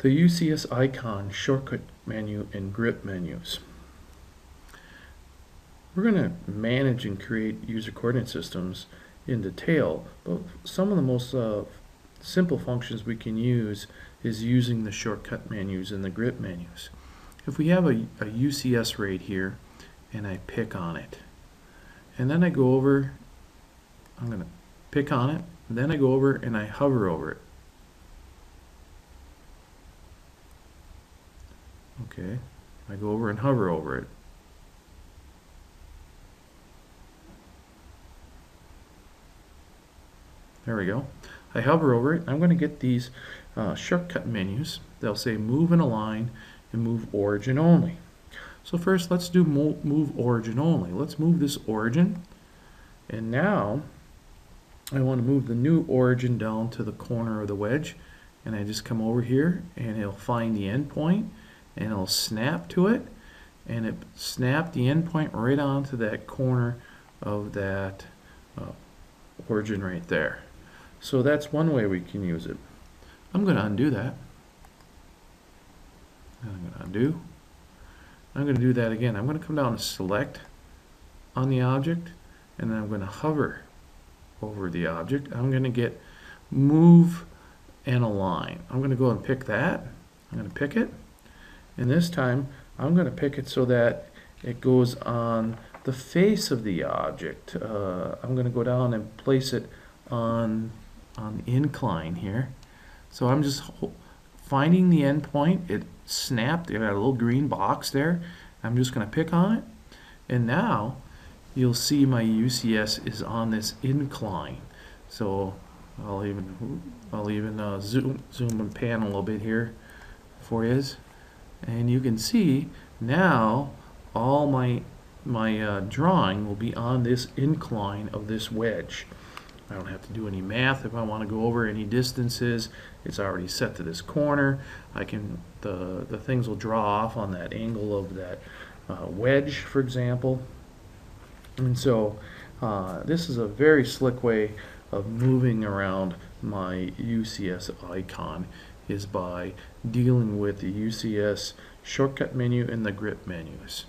the UCS icon shortcut menu and grip menus. We're going to manage and create user coordinate systems in detail, but some of the most uh, simple functions we can use is using the shortcut menus and the grip menus. If we have a, a UCS RAID here and I pick on it, and then I go over, I'm going to pick on it, then I go over and I hover over it. Okay, I go over and hover over it. There we go. I hover over it. I'm going to get these uh, shortcut menus. They'll say move and align and move origin only. So first let's do move origin only. Let's move this origin and now I want to move the new origin down to the corner of the wedge and I just come over here and it'll find the endpoint and it'll snap to it and it snapped the endpoint right onto that corner of that uh, origin right there. So that's one way we can use it. I'm going to undo that. I'm going to undo. I'm going to do that again. I'm going to come down and select on the object and then I'm going to hover over the object. I'm going to get move and align. I'm going to go and pick that. I'm going to pick it and this time I'm going to pick it so that it goes on the face of the object. Uh, I'm going to go down and place it on on the incline here. So I'm just finding the endpoint. It snapped. It got a little green box there. I'm just going to pick on it. And now you'll see my UCS is on this incline. So I'll even I'll even uh, zoom zoom and pan a little bit here for you. And you can see now all my my uh, drawing will be on this incline of this wedge. I don't have to do any math if I want to go over any distances. It's already set to this corner. I can the the things will draw off on that angle of that uh, wedge, for example. And so uh, this is a very slick way of moving around my UCS icon is by dealing with the UCS shortcut menu and the grip menus.